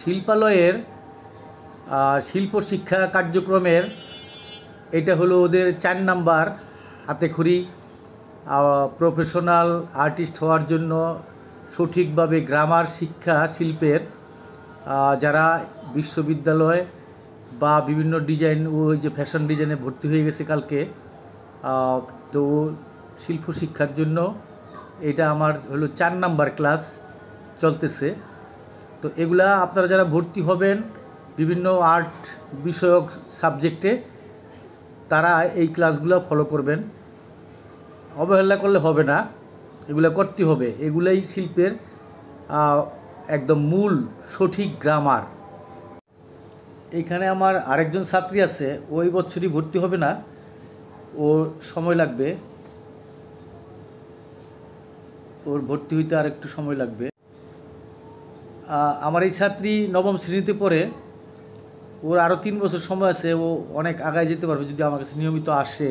শিল্পালয়ের শিল্প শিক্ষা কার্যক্রমের, এটা হলো ওদের চার নাম্বার হাতেখড়ি প্রফেশনাল আর্টিস্ট হওয়ার জন্য সঠিকভাবে গ্রামার শিক্ষা, শিল্পের যারা বিশ্ববিদ্যালয় বা বিভিন্ন ডিজাইন ওই যে ফ্যাশন ডিজাইনে ভর্তি হয়ে গেছে কালকে তো শিল্প শিক্ষার জন্য এটা আমার হলো চার নাম্বার ক্লাস চলতেছে। তো এগুলা আপনারা যারা ভর্তি হবেন, বিভিন্ন আর্ট বিষয়ক সাবজেক্টে, তারা এই ক্লাসগুলো ফলো করবেন। অবহেলা করলে হবে না, এগুলো করতে হবে। এগুলাই শিল্পের একদম মূল সঠিক গ্রামার এইখানে আমার আরেকজন ছাত্রী আছে, ওই বছরই ভর্তি হবে না ওর সময় লাগবে। ওর ভর্তি হইতে আর একটু সময় লাগবে। আমার এই ছাত্রী নবম শ্রেণীতে পড়ে, ওর আরও তিন বছর সময় আছে, ও অনেক আগায় যেতে পারবে যদি আমার কাছে নিয়মিত আসে।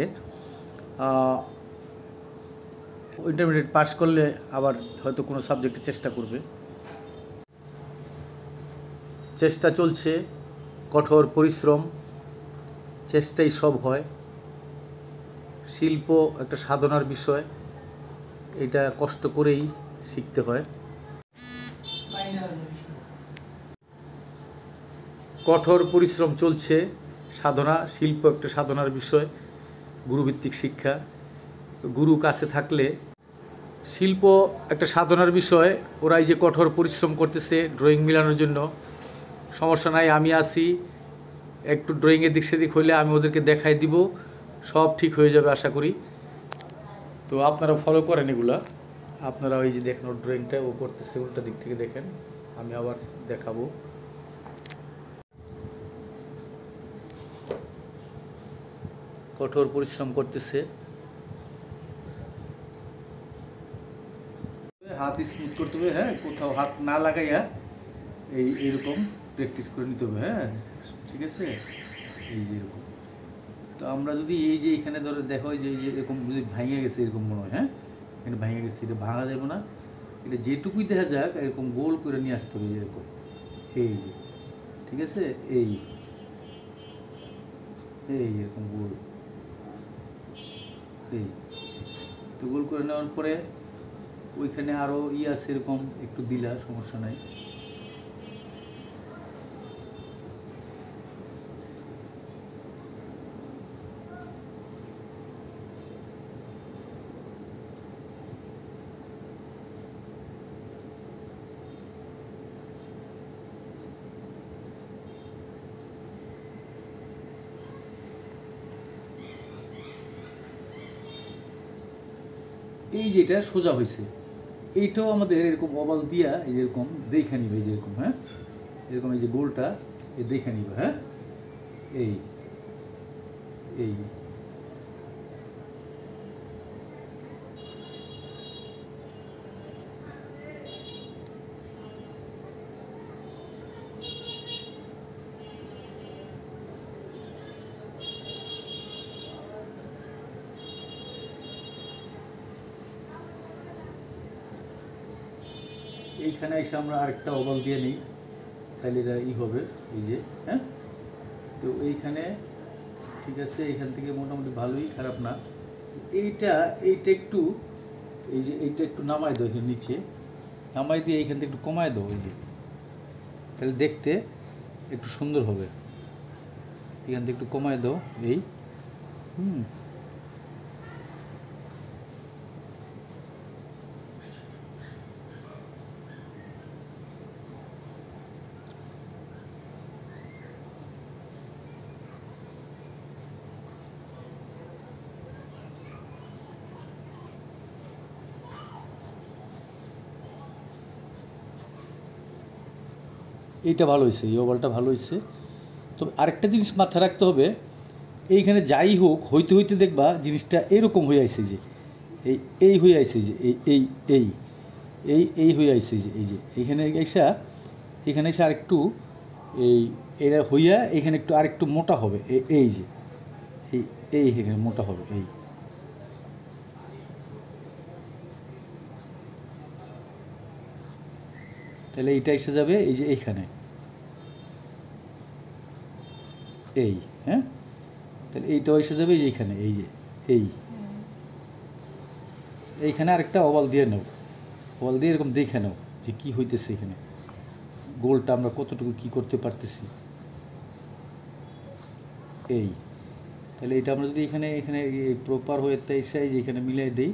ইন্টারমিডিয়েট পাস করলে আবার হয়তো কোনো সাবজেক্টে চেষ্টা করবে। চেষ্টা চলছে, কঠোর পরিশ্রম, চেষ্টাই সব হয়। শিল্প একটা সাধনার বিষয়, এটা কষ্ট করেই শিখতে হয়। কঠোর পরিশ্রম চলছে, সাধনা, শিল্প একটা সাধনার বিষয়, গুরুভিত্তিক শিক্ষা। গুরু কাছে থাকলে শিল্প একটা সাধনার বিষয়, ওরাই যে কঠোর পরিশ্রম করতেছে ড্রয়িং মিলানোর জন্য, সমস্যা নাই, আমি আসি একটু ড্রয়িংয়ের দিক সেদিক হইলে আমি ওদেরকে দেখাই দিব, সব ঠিক হয়ে যাবে আশা করি। তো আপনারা ফলো করেন এগুলা। আপনারা ওই যে দেখেন, ওর ড্রয়িংটা ও করতেছে, উল্টা দিক থেকে দেখেন। আমি আবার দেখাবো। কঠোর পরিশ্রম করতেছে। হাত স্মুথ করতে হবে হ্যাঁ? কোথাও হাত না লাগাইয়া এই এরকম প্র্যাকটিস করে নিতে হবে হ্যাঁ? ঠিক আছে? এই এরকম। তো আমরা যদি এই যে এখানে ধরো দেখো যে এরকম যদি ভেঙে গেছে, এরকম মনে হয় হ্যাঁ? এখানে ভেঙে গেছে, এটা ভাঙা যাবে না। এটা যেটুকুই দেখা যাক, এরকম গোল করে নিয়ে আসতে হবে, এরকম। এই যে, ঠিক আছে? এই। এই এরকম গোল। এই। তো গোল করে নেওয়ার পরে ওইখানে আরও ই আছে এরকম, একটু দিলা, সমস্যা নাই। এই যেটা সোজা হয়েছে, এইটাও আমাদের এরকম অবাল দিয়া এই যেরকম দেখে নিবে যেরকম হ্যাঁ? এরকম এই যে গোলটা, এই দেখে নিবে হ্যাঁ? এই এই এইখানে এসে আমরা আরেকটা ওভাল দিয়ে নিই। তাহলে এটা ই হবে, এই যে হ্যাঁ? তো এইখানে, ঠিক আছে, এখান থেকে মোটামুটি ভালোই, খারাপ না। এইটা এইটা একটু, এই যে এইটা একটু নামাই দাও এখানে নিচে। নামাই দিয়ে এইখান থেকে একটু কমায় দাও, এই যে। তাহলে দেখতে একটু সুন্দর হবে। এখান থেকে একটু কমায় দাও, এই। হুম। এইটা ভালো হয়েছে এই ওভালটা ভালো হয়েছে তবে আরেকটা জিনিস মাথায় রাখতে হবে, এইখানে যাই হোক, হইতে হইতে দেখবা জিনিসটা এরকম হয়ে আইছে যে, এই এই হয়ে আইছে যে, এই এই এই এই এই হয়ে আইছে যে, এই যে, এইখানে এসা, এখানে এসে আরেকটু, এই, এরা হইয়া এখানে একটু আরেকটু মোটা হবে এই এই যে, এই এই এখানে মোটা হবে, এই। তাহলে এইটা এসে যাবে, এই যে এইখানে। এই হ্যাঁ? তাহলে এইটাও এসে যাবে, এই যে এইখানে, এই যে, এই। এইখানে আরেকটা ওভাল দিয়ে নাও। ওভাল দিয়ে এরকম দেখে নাও যে কী হইতেছে এখানে। গোলটা আমরা কতটুকু কি করতে পারতেছি। এই। তাহলে এটা আমরা যদি এখানে এখানে প্রপার হয়ে তাই এসে যে এখানে মিলাই দিই,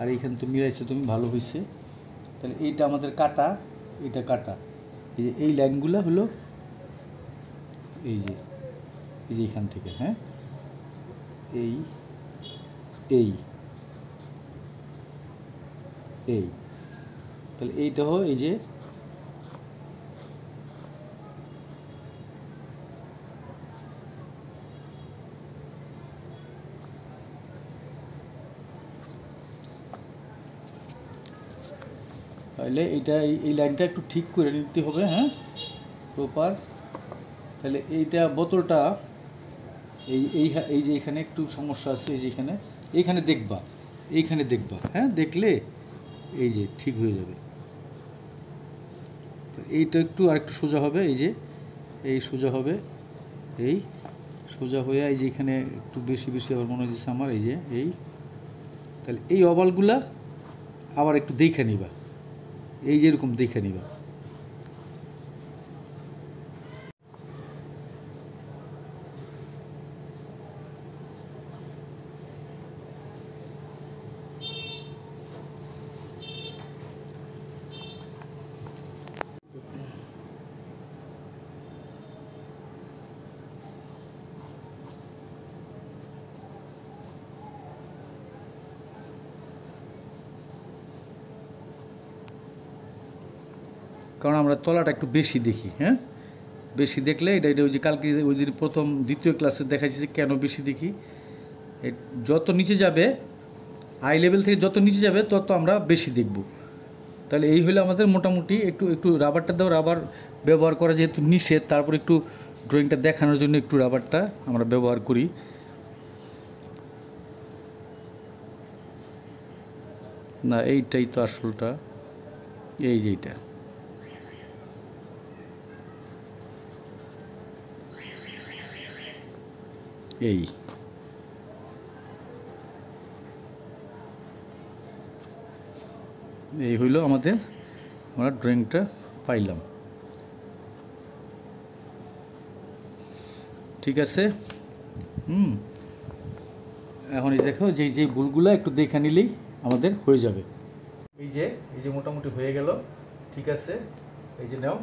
আর এইখানে তো মিলাইছো, তুমি ভালো হয়েছে তাহলে এইটা আমাদের কাটা। এটা কাটা। এই যে, এই লাইনগুলো হলো এই যে এই যে এখান থেকে হ্যাঁ? এই এই এই। তাহলে এইটা হো এই যে তাহলে এইটা এই লাইনটা একটু ঠিক করে নিতে হবে হ্যাঁ? প্রপার। তাহলে এইটা বোতলটা, এই এই এই যে এখানে একটু সমস্যা আছে, এই যে এখানে, এইখানে দেখবা এইখানে দেখবা হ্যাঁ? দেখলে এই যে ঠিক হয়ে যাবে। তো এইটা একটু আর একটু সোজা হবে, এই যে, এই সোজা হবে, এই সোজা হয়ে, এই যে এখানে একটু বেশি বেশি আবার মনে হচ্ছে আমার, এই যে, এই। তাহলে এই অবালগুলা আবার একটু দেখে নিবা। এই যে এরকম দেখে নিবা কারণ আমরা তলাটা একটু বেশি দেখি হ্যাঁ? বেশি দেখলে এটা এটা ওই যে কালকে ওই যে প্রথম দ্বিতীয় ক্লাসে দেখাচ্ছি যে কেন বেশি দেখি। যত নিচে যাবে আই লেভেল থেকে যত নিচে যাবে, তত আমরা বেশি দেখব। তাহলে এই হলো আমাদের মোটামুটি একটু একটু রাবারটা দাও, রাবার ব্যবহার করা যেহেতু নিষেধ, তারপর একটু ড্রয়িংটা দেখানোর জন্য একটু রাবারটা আমরা ব্যবহার করি। না, এইটাই তো আসলটা। এই যে এই। এই হইল আমাদের, আমরা ড্রয়িংটা পাইলাম। ঠিক আছে? হুম। এখন এই দেখো যে যে ভুলগুলো একটু দেখে নিলেই আমাদের হয়ে যাবে। এই যে এই যে মোটামুটি হয়ে গেল, ঠিক আছে? এই যে নাও।